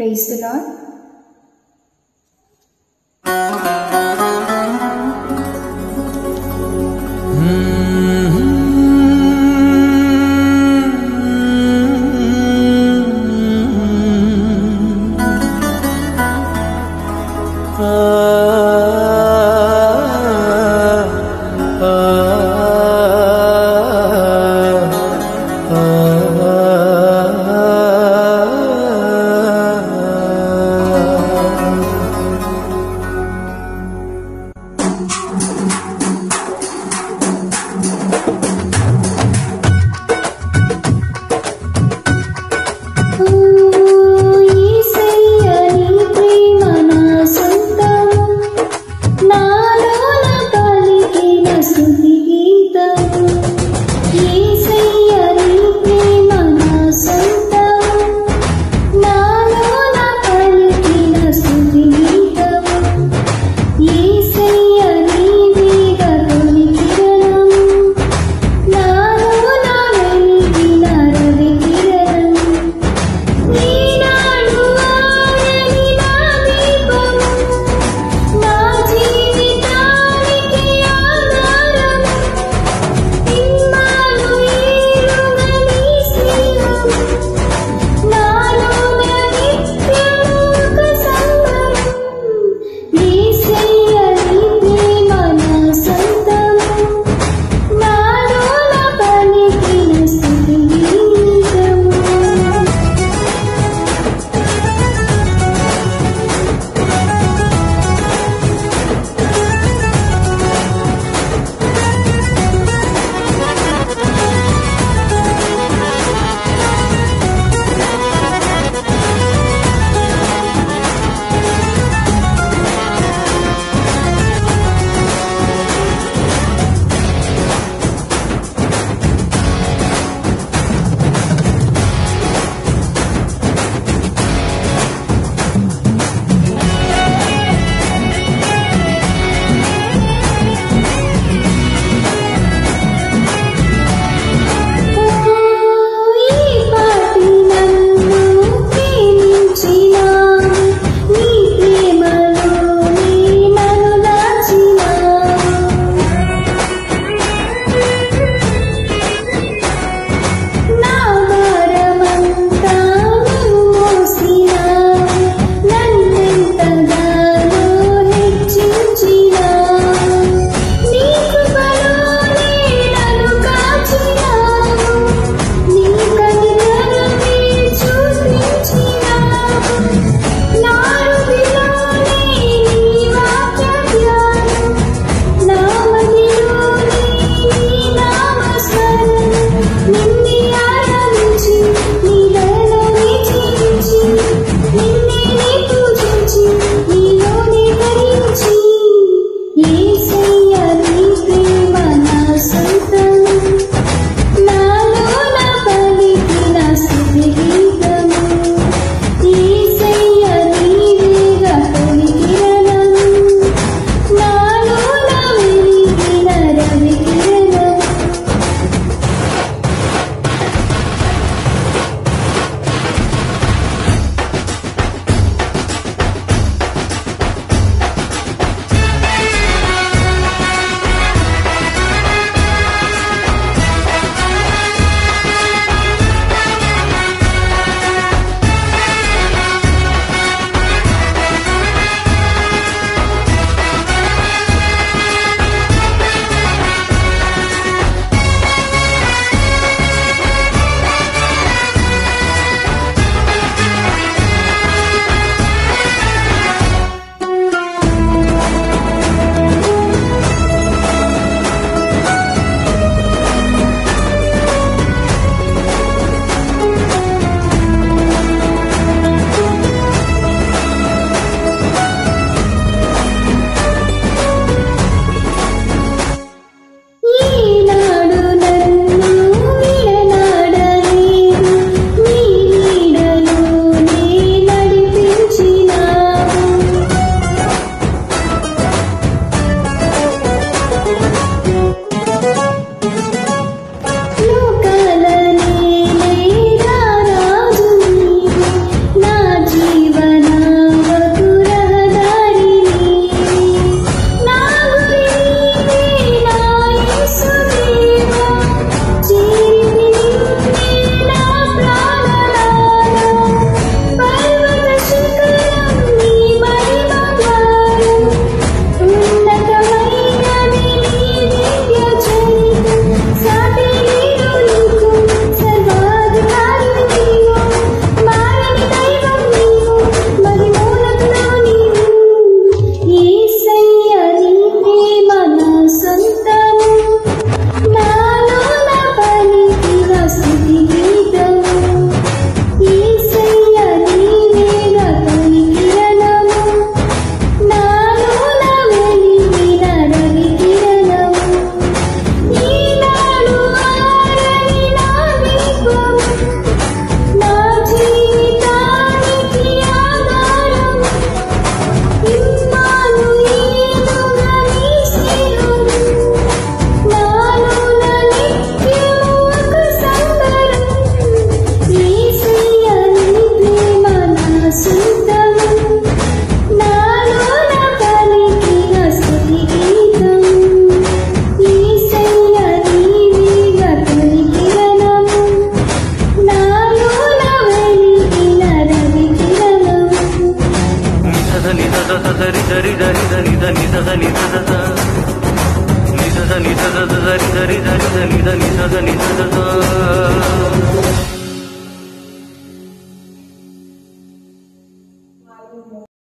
Praise the Lord. Uhum. నిద నిద నిద నిద నిద నిద నిద నిద నిద